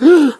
like,